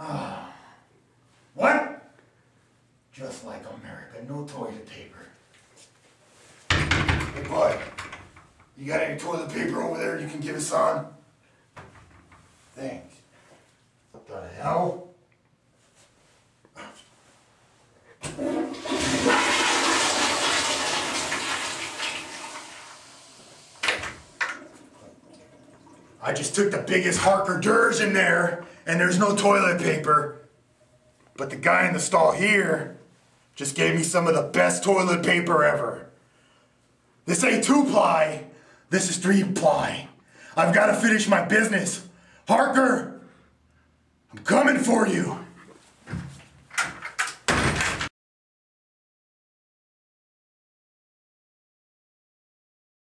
Ah. What? Just like America, no toilet paper. Hey, bud, you got any toilet paper over there you can give us on? Thanks. What the hell? I just took the biggest Harker Dirge in there, and there's no toilet paper. But the guy in the stall here just gave me some of the best toilet paper ever. This ain't two ply, this is three ply. I've got to finish my business. Harker, I'm coming for you.